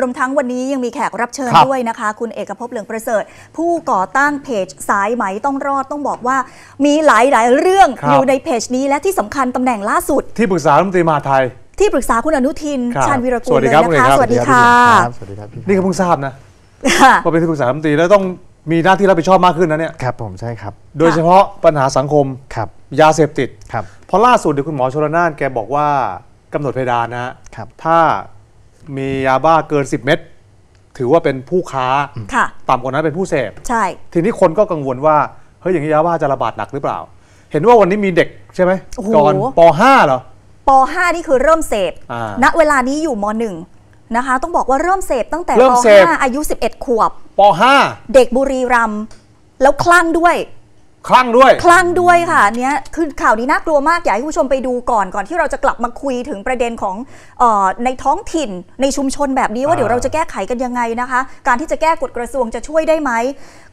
รวมทั้งวันนี้ยังมีแขกรับเชิญครับด้วยนะคะ คุณเอกภพเหลืองประเสริฐ ผู้ก่อตั้งเพจสายไหมต้องรอดต้องบอกว่า มีหลายหลายๆเรื่องครับอยู่ในเพจนี้และที่สำคัญตำแหน่งล่าสุด ที่ปรึกษารัฐมนตรีมหาดไทย ที่ปรึกษาคุณอนุทินครับชาญวีรกูสวัลสดีเลยครับนะคะคุณเอกครับสวัสดีค่ะครับสวัสดีครับพี่นี่ก็เพิ่งทราบนะค่ะว่าเป็นที่ปรึกษารัฐมนตรีแล้วต้องมีหน้าที่รับผิดชอบมากขึ้นนะเนี่ยครับผมใช่ครับ โดยเฉพาะปัญหาสังคมครับยาเสพติดครับเพราะล่าสุดเดี๋ยวคุณหมอชลนานแกบอกว่ากำหนดเพดานนะฮะครับถ้า มียาบ้าเกิน 10 เม็ดถือว่าเป็นผู้ค้าค่ะ ต่ำกว่านั้นเป็นผู้เสพใช่ ทีนี้คนก็กังวลว่าเฮ้ยอย่างนี้ยาบ้าจะระบาดหนักหรือเปล่า เห็นว่าวันนี้มีเด็กใช่ไหมโอ้โหก่อนป .5 เหรอป .5 นี่คือเริ่มเสพอ่าณเวลานี้อยู่ม .1 นะคะ ต้องบอกว่าเริ่มเสพตั้งแต่เริ่ปมเสพ .5 อายุ 11 ขวบป .5 เด็กบุรีรัมย์แล้วคลั่งด้วย คลั่งด้วย คลั่งด้วยค่ะเนี้ยคือข่าวนี้น่ากลัวมากอยากให้คุณผู้ชมไปดูก่อนก่อนที่เราจะกลับมาคุยถึงประเด็นของเออในท้องถิ่นในชุมชนแบบนี้ว่าอ่าเดี๋ยวเราจะแก้ไขกันยังไงนะคะ การที่จะแก้กฎกระทรวงจะช่วยได้ไหม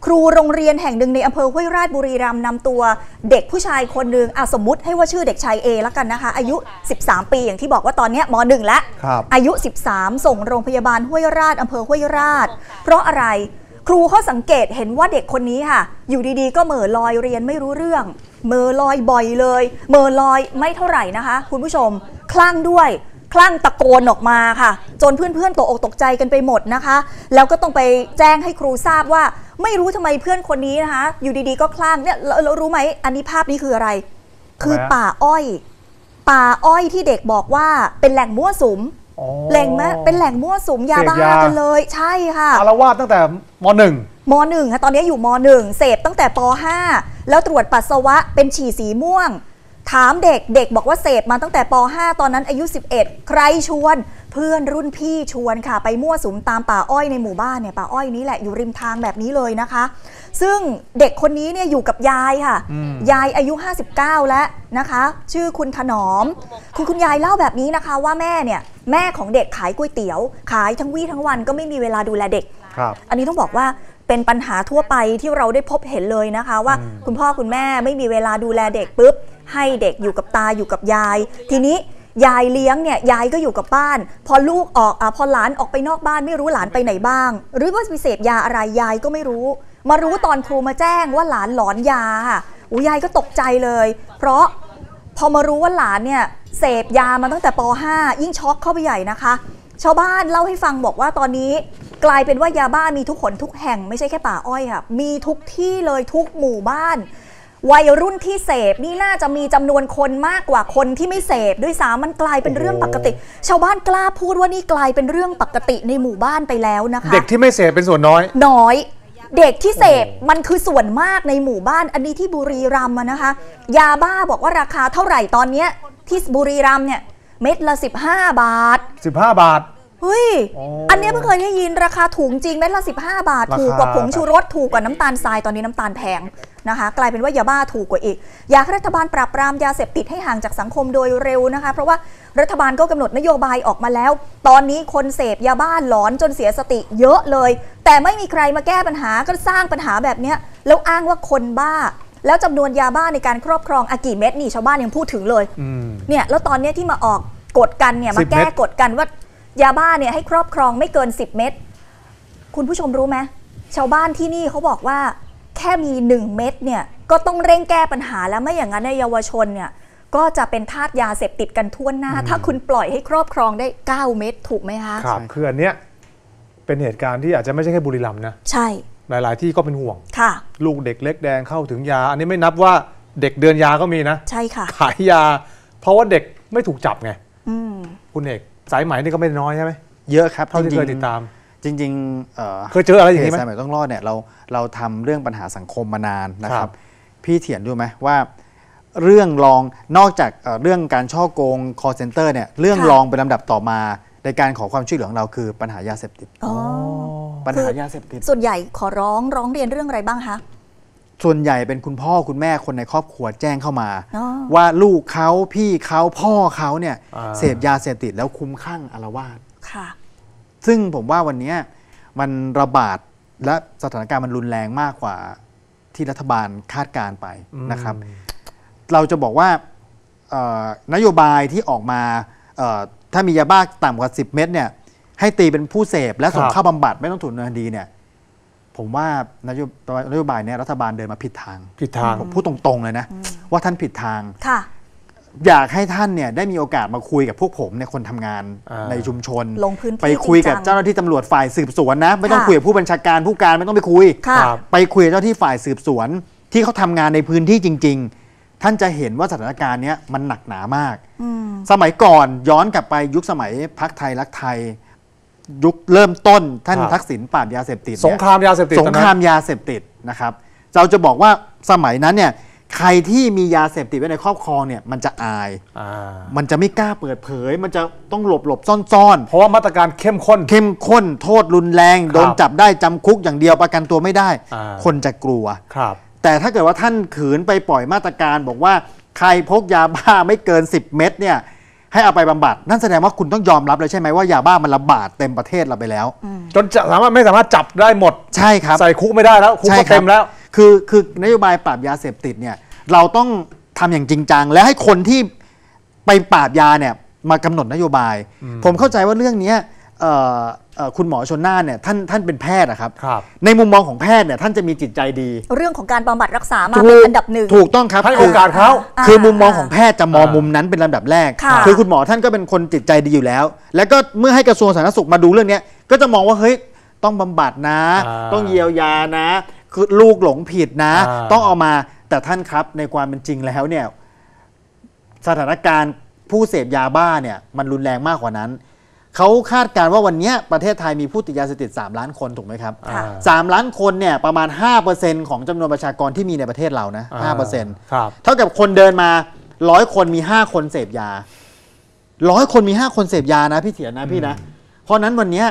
ครูโรงเรียนแห่งหนึ่งในอำเภอห้วยราชบุรีรัมย์นำตัวเด็กผู้ชายคนหนึ่งอะสมมติให้ว่าชื่อเด็กชายเอแล้วกันนะคะ อายุ 13 ปีอย่างที่บอกว่าตอนเนี้ยมหนึ่งแล้วครับ อายุ 13 ส่งโรงพยาบาลห้วยราชอำเภอห้วยราช เพราะอะไร ครูเขาสังเกตเห็นว่าเด็กคนนี้ค่ะ อยู่ดีๆ ก็เหม่อลอยเรียนไม่รู้เรื่องเหม่อลอยบ่อยเลยเหม่อลอยไม่เท่าไหร่นะคะ คุณผู้ชม คลั่งด้วยคลั่งตะโกนออกมาค่ะ จนเพื่อนๆตกอกตกใจกันไปหมดนะคะ แล้วก็ต้องไปแจ้งให้ครูทราบว่า ไม่รู้ทำไมเพื่อนคนนี้นะคะ อยู่ดีๆก็คลั่งเนี่ยเราเรารู้ไหมอันนี้ภาพนี้คืออะไร คือทำไมฮะป่าอ้อย ป่าอ้อยที่เด็กบอกว่าเป็นแหล่งมั่วสุมอ๋อ แหล่งมะเป็นแหล่งมั่วสุมยาบ้าเสพยา กันเลย ใช่ค่ะ อารวาสตั้งแต่ม .1 มหนึ่งค่ะตอนนี้อยู่มหนึ่งเสพตั้งแต่ปห้าแล้วตรวจปัสสาวะเป็นฉี่สีม่วง ถามเด็กเด็กบอกว่าเสพมาตั้งแต่ปห้าตอนนั้นอายุ 11 ใครชวน เพื่อนรุ่นพี่ชวนค่ะ ไปมั่วสุมตามป่าอ้อยในหมู่บ้านเนี่ยป่าอ้อยนี้แหละอยู่ริมทางแบบนี้เลยนะคะ ซึ่งเด็กคนนี้เนี่ยอยู่กับยายค่ะ อืม ยายอายุ 59 แล้วนะคะ ชื่อคุณถนอม คุณคุณยายเล่าแบบนี้นะคะว่าแม่เนี่ย แม่ของเด็กขายก๋วยเตี๋ยว ขายทั้งวี่ทั้งวันก็ไม่มีเวลาดูแลเด็ก ครับ อันนี้ต้องบอกว่าเป็นปัญหาทั่วไปที่เราได้พบเห็นเลยนะคะ ว่าอืมคุณพ่อคุณแม่ไม่มีเวลาดูแลเด็กปุ๊บ ให้เด็กอยู่กับตาอยู่กับยาย ทีนี้ยายเลี้ยงเนี่ยยายก็อยู่กับบ้าน พอลูกออกอะพอหลานออกไปนอกบ้านไม่รู้หลานไปไหนบ้าง หรือว่าไปเสพยาอะไรยายก็ไม่รู้ มารู้ตอนครูมาแจ้งว่าหลานหลอนยาค่ะอุ้ยยายก็ตกใจเลย เพราะ พอมารู้ว่าหลานเนี่ยเสพยามาตั้งแต่ป .5 ยิ่งช็อกเข้าไปใหญ่นะคะ ชาวบ้านเล่าให้ฟังบอกว่าตอนนี้กลายเป็นว่ายาบ้ามีทุกขนทุกแห่งไม่ใช่แค่ป่าอ้อยค่ะ มีทุกที่เลยทุกหมู่บ้าน วัยรุ่นที่เสพนี่น่าจะมีจำนวนคนมากกว่าคนที่ไม่เสพด้วยซ้ำมันกลายเป็นเรื่องปกติ ชาวบ้านกล้าพูดว่านี่กลายเป็นเรื่องปกติในหมู่บ้านไปแล้วนะคะ เด็กที่ไม่เสพเป็นส่วนน้อย น้อย เด็กที่เสพมันคือส่วนมากในหมู่บ้านอันนี้ที่บุรีรัมย์อะนะคะ ยาบ้าบอกว่าราคาเท่าไหร่ตอนเนี้ยที่บุรีรัมย์เนี่ยเม็ดละ 15 บาท 15 บาทเฮ้ยโอ้อันเนี้ยเพิ่งเคยได้ยินราคาถูกจริงเม็ดละ 15 บาทราคาถูกกว่าผงชูรส ถูกกว่าน้ำตาลทราย ตอนนี้น้ำตาลแพง นะคะกลายเป็นว่ายาบ้าถูกกว่าอีก อยากให้รัฐบาลปราบปรามยาเสพติดให้ห่างจากสังคมโดยเร็วนะคะ เพราะว่ารัฐบาลก็กำหนดนโยบายออกมาแล้ว ตอนนี้คนเสพยาบ้าหลอนจนเสียสติเยอะเลย แต่ไม่มีใครมาแก้ปัญหาก็สร้างปัญหาแบบเนี้ยแล้วอ้างว่าคนบ้า แล้วจำนวนยาบ้าในการครอบครองอากี่เม็ดนี่ชาวบ้านยังพูดถึงเลยอืมเนี่ยแล้วตอนเนี้ยที่มาออกกฎกันเนี่ยมา10แก้เม็ดกฎกันว่ายาบ้าเนี่ยให้ครอบครองไม่เกิน 10 เม็ดคุณผู้ชมรู้ไหมชาวบ้านที่นี่เขาบอกว่า แค่มี 1 เม็ดเนี่ยก็ต้องเร่งแก้ปัญหาแล้วไม่อย่างนั้นในยเยาวชนเนี่ยก็จะเป็นทาสยาเสพติดกันทั่วหน้า ถ้าคุณปล่อยให้ครอบครองได้ 9 เม็ดถูกไหมคะครับคืออันเนี้ยเป็นเหตุการณ์ที่อาจจะไม่ใช่แค่บุรีรัมย์นะใช่หลาย ๆ ที่ก็เป็นห่วงค่ะ ลูกเด็กเล็กแดงเข้าถึงยา อันนี้ไม่นับว่าเด็กเดินยาก็มีนะ ใช่ค่ะ ขายยา เพราะว่าเด็กไม่ถูกจับไงอืมคุณเอกสายไหมนี่ก็ไม่น้อยใช่ไหมเยอะครับเท่าที่จริงๆเคยติดตาม จริงๆเอ่อเคยเจออะไรอย่างนี้ไหมเพจสายใหม่ต้องรอดเนี่ยเราเราทำเรื่องปัญหาสังคมมานานนะคครัรับ บ พี่เถียนดูไหมว่า เรื่องรองนอกจากเอ่อเรื่องการช่อโกง call center เนี่ยเรื่องค่ะ รองเป็นลำดับต่อมา ในการขอความช่วยเหลือของเราคือปัญหายาเสพติด อ๋อ ปัญคืหาอยาเสพติด ส่วนใหญ่ขอร้องร้องเรียนเรื่องอะไรบ้างคะ ส่วนใหญ่เป็นคุณพ่อคุณแม่คนในครอบครัวแจ้งเข้ามา อ๋อ ว่าลูกเขาพี่เขาพ่อเขาเนี่ยอ่า เสพยาเสพติดแล้วคุ้มคลั่งอารวาสค่ะ ซึ่งผมว่าวันเนี้ยมันระบาดและสถานการณ์มันรุนแรงมากกว่าที่รัฐบาลคาดการณ์ไปนะครับ เราจะบอกว่าเอ่อนโยบายที่ออกมาเอ่อถ้ามียาบ้าต่ำกว่า 10 เม็ดเนี่ย ให้ตีเป็นผู้เสพและส่งครับเข้าบำบัดไม่ต้องถูกดำเนินคดีเนี่ย ผมว่านโยบายนโยบายเนี้รัฐบาลเดินมาผิดทางผิดทางผมพูดตรงๆเลยนะ ว่าท่านผิดทางค่ะ อยากให้ท่านเนี่ยได้มีโอกาสมาคุยกับพวกผมเนี่ยคนทำงานอ่า ในชุมชน ลงพื้นที่ไปคุยกับจริงจังเจ้าหน้าที่ตำรวจฝ่ายสืบสวนนะ ไม่ต้องค่ะ คุยกับผู้บัญชาการผู้การไม่ต้องไปคุย ค่ะ ครับ ไปคุยกับเจ้าหน้าที่ฝ่ายสืบสวน ที่เขาทำงานในพื้นที่จริง ๆ ท่านจะเห็นว่าสถานการณ์เนี้ยมันหนักหนามาก อืม สมัยก่อนย้อนกลับไปยุคสมัยพักไทยรักไทย ยุคเริ่มต้นท่านครับ ทักษิณปราบยาเสพติดสเนี่ยงครามยาเสพติดสงครามยาเสพติดนะครับ เราจะบอกว่าสมัยนั้นเนี่ย ใครที่มียาเสพติดไว้ในครอบครองเนี่ยมันจะอาย อ่ามันจะไม่กล้าเปิดเผย มันจะต้องหลบหลบซ่อนซ่อนเพราะว่ามาตรการเข้มข้น ๆเข้มข้นโทษรุนแรง โดนจับได้จำคุกอย่างเดียวประกันตัวไม่ได้ อ่า คนจะกลัว ครับ แต่ถ้าเกิดว่าท่านขืนไปปล่อยมาตรการบอกว่า ใครพกยาบ้าไม่เกิน 10 เม็ดเนี่ย ให้เอาไปบำบัด นั่นแสดงว่าคุณต้องยอมรับเลยใช่ไหมว่ายาบ้ามันระบาดเต็มประเทศเราไปแล้ว จนจะสามารถไม่สามารถจับได้หมด ใช่ครับ ใส่คุกไม่ได้แล้วคุกใช่ก็ครับเต็มแล้ว คือคือนโยบายปราบยาเสพติดเนี่ยเราต้องทำอย่างจริงจังและให้คนที่ไปปราบยาเนี่ยมากำหนดนโยบาย ผมเข้าใจว่าเรื่องเนี้ยเอ่อเอ่อ คุณหมอชนน่านเนี่ยท่านท่านเป็นแพทย์อะครับครับ ในมุมมองของแพทย์เนี่ยท่านจะมีจิตใจดี เรื่องของการบำบัดรักษามาเป็นอันดับหนึ่งถูกต้องครับให้คืโอกาสเขาอ่าคือมุมมองของแพทย์จะมองอ่ามุมุมนั้นเป็นลำดับแรกค่ะอคุณหมอท่านก็เป็นคนจิตใจดีอยู่แล้ว แล้วก็เมื่อให้กระทรวงสาธารณสุขมาดูเรื่องเนี้ยก็จะมองว่าเฮ้ยต้องบำบัดนะอ่าต้องเยียวยานะ คือลูกหลงผิดนะอ่าต้องเอามาแต่ท่านครับในความเป็นจริงแล้วเนี่ยสถานการณ์ผู้เสพยาบ้าเนี่ยมันรุนแรงมากกว่านั้น เขาคาดการณ์ว่าวันเนี้ยประเทศไทยมีผู้ติดยาเสพติด 3 ล้านคนถูกไหมครับค่ะอ่า3ล้านคนเนี่ยประมาณ 5%ของจำนวนประชากรที่มีในประเทศเรานะ5%ครับ เท่ากับคนเดินมาร้อยคนมี 5 คนเสพยาร้อยคนมี 5 คนเสพยานะพี่เถียรนะพี่นะ เพราะนั้นวันเนี้ย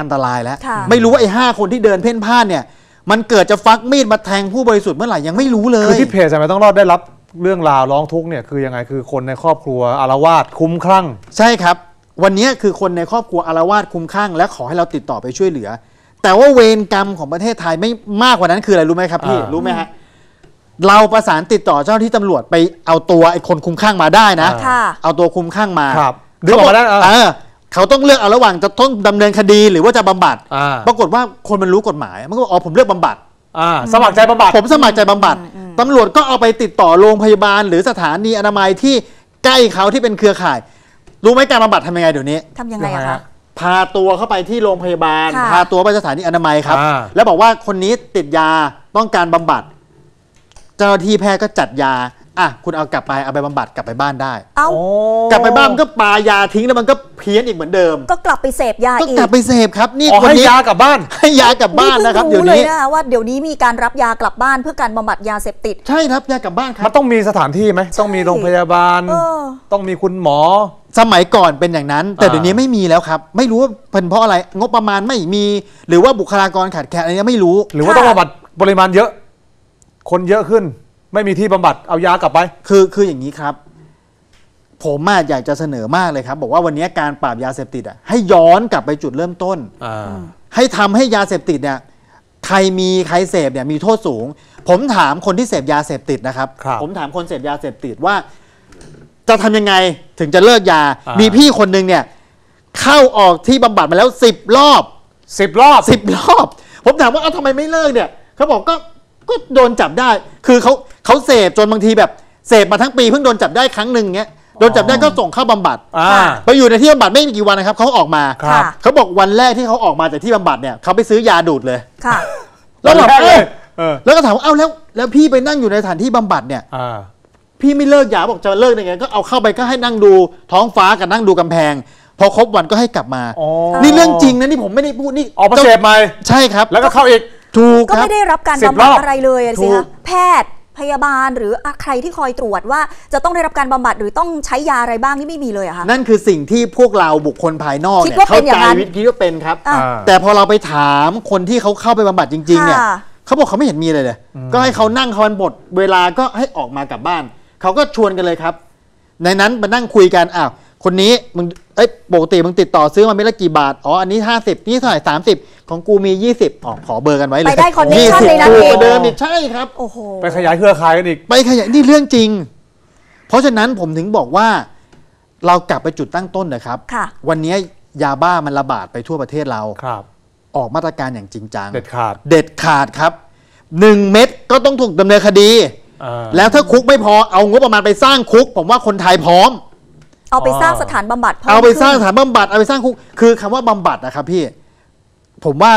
อันตรายแล้ว ค่ะ ไม่รู้ว่าไอ้ห้าคนที่เดินเพ่นพ่านเนี่ย มันเกิดจะฟักมีดมาแทงผู้บริสุทธิ์เมื่อไหร่ยังไม่รู้เลคือยที่เพจสายไหมต้องรอดได้รับเรื่องราวร้องทุกข์เนี่ยคือยังไงคือคนในครอบครัวอารวาสคุ้มคลั่ง ใช่ครับ วันนี้คือคนในครอบครัวอารวาสคลุมข้าง และขอให้เราติดต่อไปช่วยเหลือ แต่ว่าเวรกรรมของประเทศไทยไม่มากกว่านั้นคืออะไรรู้ไหมครับพี่ อ่ารู้รู้ไหมฮะเราประสานติดต่อเจ้าหน้าที่ตำรวจไปเอาตัวไอ้คนคลุมข้างมาได้นะ อ่า ค่ะ เอาตัวคลุมข้างมาครับดึงออกมาได้เขาบเออ เออเขาต้องเลือกเอาระหว่างจะต้องดำเนินคดีหรือว่าจะบำบัด อ่าปรากฏว่าคนมันรู้กฎหมาย มันก็บอกอ๋อผมเลือกบำบัด อ่าสมัครใจบำบัด ผมสมัครใจบำบัดตำรวจก็เอาไปติดต่อโรงพยาบาล หรือสถานีอนามัยที่ใกล้เขาที่เป็นเครือข่าย รู้ไหมการบำบัดทำยังไงเดี๋ยวนี้ ทำยังไงยังไงอะคะฮะพาตัวเข้าไปที่โรงพยาบาล ค่ะ พาตัวไปสถานีอนามัยครับ อ่า แล้วบอกว่าคนนี้ติดยาต้องการบำบัด เจ้าหน้าที่แพทย์ก็จัดยาอะคุณเอากลับไปเอาไปบำบัดกลับไปบ้านได้ เอ้า โอ้กลับไปบ้านมันก็ปายาทิ้งแล้วมันก็เพี้ยนอีกเหมือนเดิมก็กลับไปเสพยาก็อีกลักบไปเสพครับ นี่อ๋อคนให้นี้ยากลับบ้าน ให้ยากลับบ้านนะครับเดี๋ยวเลนี้ยนะคะว่าเดี๋ยวนี้มีการรับยากลับบ้านเพื่อการบำบัดยาเสพติด ใช่ครับยากลับบ้านครัมันบต้องมีสถานที่ไหม ต้องมีโรงพยาบาล เออ ต้องมีคุณหมอ สมัยก่อนเป็นอย่างนั้น แต่อ่าเดี๋ยวนี้ไม่มีแล้วครับ ไม่รู้ว่าเป็นเพราะอะไรงบประมาณไม่มี หรือว่าบุคลากรขาดแคลนอะไรเนี้ยไม่รู้ หรือว่าค่ะต้องบำบัดปริมาณเยอะ คนเยอะขึ้น ไม่มีที่บำบัดเอายากลับไป คือคืออย่างนี้ครับ ผมอะอยากจะเสนอมากเลยครับ บอกว่าวันนี้การปราบยาเสพติดอะให้ย้อนกลับไปจุดเริ่มต้น อ่า ให้ทำให้ยาเสพติดเนี่ยใครมีใครเสพเนี่ยมีโทษสูง ผมถามคนที่เสพยาเสพติดนะครับ ครับ ผมถามคนเสพยาเสพติดว่า จะทำยังไงถึงจะเลิกยา อ่ามี มีพี่คนหนึ่งเนี่ยเข้าออกที่บำบัดมาแล้วสิบรอบสิบรอบ สิบรอบ ผมถามว่าเอาทำไมไม่เลิกเนี่ยเขาบอกก็ก็โดนจับได้ คือเขาเขาเสพจนบางทีแบบเสพมาทั้งปีเพิ่งโดนจับได้ครั้งหนึ่งเงี้ยโดนจับได้ก็ส่งเข้าบำบัดอ่าค่ะไปอยู่ในที่บำบัดไม่มีกี่วันนะครับเขาออกมาครับค่ะเขาบอกวันแรกที่เขาออกมาจากที่บำบัดเนี่ยเขาไปซื้อยาดูดเลย ค่ะ แล้วถามวันแรกเอ้ยเออแล้วก็ถามว่าเอ้าแล้วแล้วพี่ไปนั่งอยู่ในสถานที่บำบัดเนี่ย อ่า พี่ไม่เลิกยาบอกจะเลิกยังไงก็เอาเข้าไปก็ให้นั่งดูท้องฟ้ากับนั่งดูกำแพง พอครบวันก็ให้กลับมา อ๋อ นี่เรื่องจริงนะนี่ผมไม่ได้พูดนี่ออกมาเสพใหม่ ใช่ครับแล้วก็เข้าอีก ถูกก็ครับ ไม่ได้รับการสิบบำบัดรอบอะไรเลยอะถูสิกคะแพทย์พยาบาลหรืออะใครที่คอยตรวจว่าจะต้องได้รับการบำบัดหรือต้องใช้ยาอะไรบ้างนี่ไม่มีเลยเหรอะคะ นั่นคือสิ่งที่พวกเราบุคคลภายนอกคิดเนี่ยว่าเป็เข้านอย่าใจงนั้นวิธีว่าเป็นครับ อะ อ่า แต่พอเราไปถามคนที่เขาเข้าไปบำบัดจริง ๆ เนี่ยค่ะ เขาบอกเขาไม่เห็นมีเลยเลย ก็ให้เขานั่งเขาวันบทเวลาก็ให้ออกมากลับบ้าน เขาก็ชวนกันเลยครับ ในนั้นมานั่งคุยกันอ้าวคนนี้มึงเอ้ยปกติมึงติดต่อซื้อมาไม่ละกี่บาทอ๋ออันนี้ 50 นี่เท่าไหร่30ของกูมี 20อ๋อขอเบอร์กันไว้เลยไปได้ connection 20ในนั้นถูกเองกว่าเดิมอีกใช่ครับ โอ้โห ไปขยายเครือข่ายกันอีก ไปขยายนี่เรื่องจริง เพราะฉะนั้นผมถึงบอกว่า เรากลับไปจุดตั้งต้นนะครับ ค่ะ วันนี้ยาบ้ามันระบาดไปทั่วประเทศเรา ครับ ออกมาตรการอย่างจริงจัง เด็ดขาด เด็ดขาดครับหนึ่งเม็ดก็ต้องถูกดำเนินคดีอ่า แล้วถ้าคุกไม่พอเอางบประมาณไปสร้างคุก ผมว่าคนไทยพร้อม เอาไปอ๋อสร้างสถานบำบัดพิ่มเอาไปสร้างขึ้นสถานบำบัดเอาไปสร้างคุกคือคำว่าบำบัดนะครับพี่ ผมว่า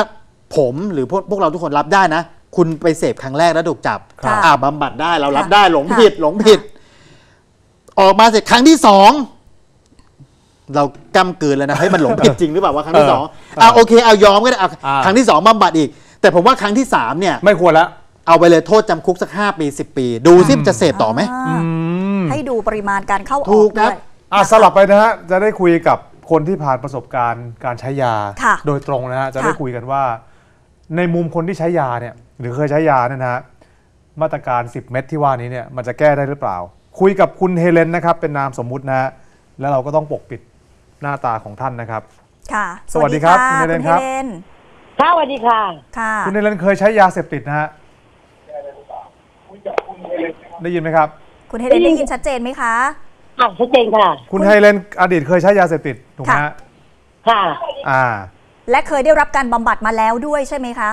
ผมหรือพวกพวกเราทุกคนรับได้นะ คุณไปเสพครั้งแรกแล้วถูกจับครับ อ่าบำบัดได้เรารับค่ะได้หลงค่ะผิดหลงผิด ออกมาเสร็จครั้งที่สองเรากำกืนแล้วนะเฮ้ยมันหลงผิดจริงหรือเปล่าว่าครั้งที่สองเอออ่าโอเคเอายอมก็ได้เอาอ่า ครั้งที่สองบำบัดอีก แต่ผมว่าครั้งที่สามเนี่ย ไม่ควรแล้ว เอาไปเลยโทษจำคุกสักห้าปีสิบปี ดูซิมันจะเสพต่อไหมาอืมให้ดูปริมาณการเข้าอถูอกกครัด้บวยอะสลับไปนะฮะ จะได้คุยกับคนที่ผ่านประสบการณ์การใช้ยา ค่ะโดยตรงนะฮะ จะได้ค่ะ คุยกันว่า ในมุมคนที่ใช้ยาเนี่ย หรือเคยใช้ยาเนี่ยนะฮะ มาตรการ 10 เม็ดที่ว่านี้เนี่ย มันจะแก้ได้หรือเปล่า คุยกับคุณเฮเลนนะครับ เป็นนามสมมุตินะฮะ แล้วเราก็ต้องปกปิดหน้าตาของท่านนะครับ ค่ะสวัสดีครับะคุณเฮเลนครับณฮนค่ะสวัสดีค่ะ ค่ะ คุณเฮเลนเคยใช้ยาเสพติดนะฮะ ได้ยินไหมครับ คุณเฮเลนได้ยินชัดเจนไหมคะอะชัดเจนค่ะ คุณไฮเลนอดีตเคยใช้ยาเสพติดถูกไหมฮะค่ะ อ่าและเคยได้รับการบำบัดมาแล้วด้วยใช่ไหมคะ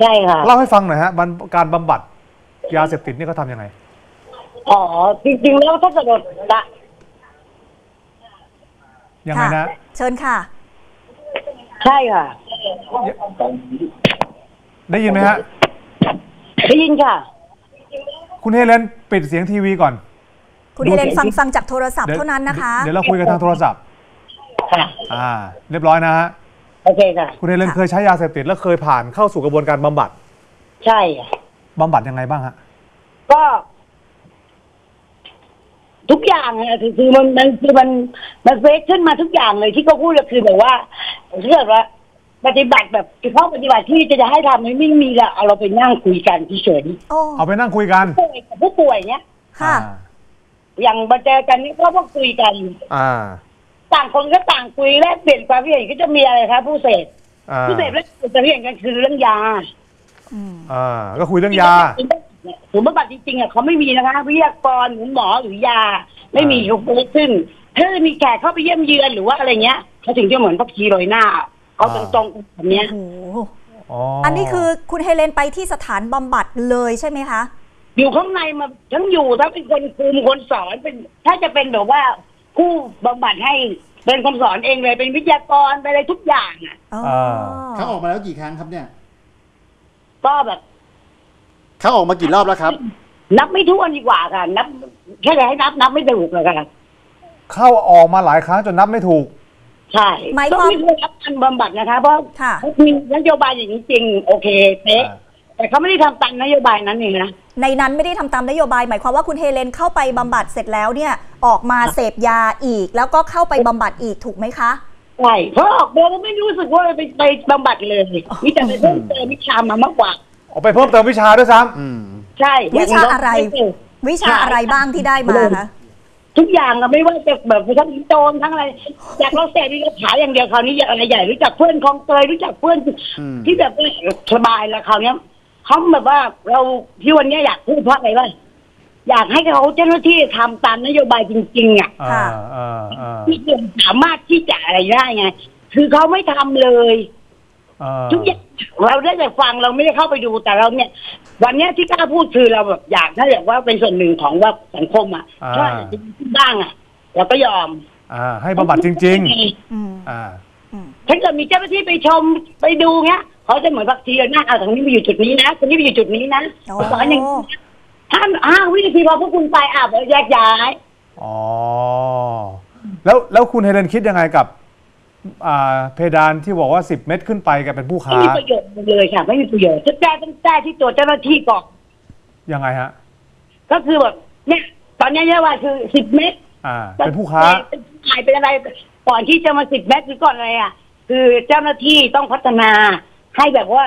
ใช่ค่ะ เล่าให้ฟังหน่อยฮะบำการบำบัดยาเสพติดนี่เขาทำยังไง อ๋อ จริงๆ แล้วถ้าเกิดละยังไงค่ะนะเชิญค่ะ ใช่ค่ะ ได้ยินไหมฮะได้ยินค่ะ คุณเฮเลนปิดเสียงทีวีก่อน คุณเฮเลนฟังฟังจากโทรศัพท์ดี๋ยวเท่านั้นนะคะ เดี๋ยวเราคุยกันทางโทรศัพท์ ค่ะ อ่า เรียบร้อยนะฮะ โอเคค่ะ คุณเฮเลนค่ะเคยใช้ยาเสพติดแล้วเคยผ่านเข้าสู่กระบวนการบำบัด ใช่ค่ะบำบัดยังไงบ้างฮะ ก็ ทุกอย่างอะคือคือมันมันคือมันมันเฟซขึ้นมาทุกอย่างเลยที่เขาพูดก็คือแบบว่าถ้าเกิดว่า ปฏิบัติแบบเฉพาะปฏิบัติที่จะให้ทำไม่ไม่มีละเอาเราไปนั่งคุยกันเฉยโอ้เอาไปนั่งคุยกันๆป่วยกับผู้ป่วยเนี้ยค่ะ อ่าอย่างมาเจอกันนี่ก็ต้องคุยกัน อ่าต่างคนก็ต่างคุยแลกเปลี่ยนความคิดเห็นก็จะมีอะไรครับผู้เสพอ่าผู้เสพแลกเปลี่ยนความคิดเห็นกันคือเรื่องยาอืม อ่าก็คุยเรื่องยาถึงบำบัดจริงๆอะเขาไม่มีนะคะวิทยากรหรือหมอหรือยา ไม่มีทุกเกิดขึ้นถ้ามีแขกเข้าไปเยี่ยมเยือนหรือว่าอะไรเงี้ยเขาถึงจะเหมือนพักชีโรยหน้า เอาตรงๆแบบเนี้ยโอ้โหอ๋ออันนี้คือคุณเฮเลนไปที่สถานบำบัดเลยใช่ไหมคะ อยู่ข้างในมาทั้งอยู่ทั้งเป็นคนคุมคนสอนเป็น ถ้าจะเป็นแบบว่าผู้บำบัดให้เป็นคนสอนเองเลยเป็นวิทยากรไปอะไรทุกอย่างอะอ๋อเขาออกมาแล้วกี่ครั้งครับเนี่ย ก็แบบเขาออกมากี่รอบแล้วครับ นับไม่ถ้วนดีกว่าค่ะ นับแค่จะให้นับนับไม่ถูกเลยค่ะเข้าออกมาหลายครั้งจนนับไม่ถูก ใช่หมายต้คองวามมีคนรับการบำบัดนะคะ เพราะค่ะเขามีนโยบายอย่างนี้จริง โอเคเป๊ะอ่า แต่เขาไม่ได้ทำตามนโยบายนั้นเองนะ ในนั้นไม่ได้ทำตามนโยบาย หมายความว่าคุณเฮเลนเข้าไปบำบัดเสร็จแล้วเนี่ยออกมาเสพยาอีก แล้วก็เข้าไปบำบัดอีกถูกไหมคะ ใช่เพราะออกเดินไม่รู้สึกว่าไปไปบำบัดเลยมีแต่ไปเพิ่มเติมวิชามามากกว่าออกไปเพิ่มเติมวิชาด้วยซ้ำ อืม ใช่วิชาอะไร วิชาอะไรบ้างที่ได้มาคะ ทุกอย่างอะไม่ว่าจะแบบทั้งโจรทั้งอะไรอยากเราเสพนี่ก็ขายอย่างเดียวคราวนี้อยากอะไรใหญ่รู้จักเพื่อนคลองเตยรู้จักเพื่อนอืมที่แบบว่าสบายแล้วคราวเนี้ยเขาแบบว่าเราที่วันเนี้ยอยากพูดเพราะอะไรว่าอยากให้เขาเจ้าหน้าที่ทำตามนโยบายจริง ๆอะอ่าอ่าอ่าที่จะสามารถที่จะอะไรได้ไง คือเขาไม่ทำเลยอ่า ทุกอย่างเราได้แต่ฟังเราไม่ได้เข้าไปดูแต่เราเนี่ย วันเนี้ยที่กล้าพูดคือเราแบบอยากถ้าอยากว่าเป็นส่วนหนึ่งของว่าสังคมอะถ้าจะมีบ้างอะเราก็ยอมอ่า ให้บำบัดจริง อืมๆ อ่า อืมถ้าเกิดมีเจ้าหน้าที่ไปชมไปดูเงี้ยเขาจะเหมือนพักทีเลยนะเอาทางนี้ไปอยู่จุดนี้นะคนนี้ไปอยู่จุดนี้นะโอ้สอนอย่างนี้นะห้าห้าวินาทีพอพวกคุณไปอะเดี๋ยวแยกย้าย อ๋อ แล้วแล้วคุณเฮเลนคิดยังไงกับ อ่าเพดานที่บอกว่า 10 เม็ดขึ้นไปแกเป็นผู้ไม่ค้ามีประโยชน์เลยค่ะ ไม่มีประโยชน์จะแก้ต้องแก้ที่ตัวเจ้าหน้าที่ก่อนยังไงฮะ ก็คือแบบเนี่ยตอนนี้เนี่ยว่าคือสิบเมตร อ่า เป็นผู้ค้าเป็นขายเป็นอะไรก่อนที่จะมาสิบเมตรหรือก่อนอะไรอะ คือเจ้าหน้าที่ต้องพัฒนาให้แบบว่า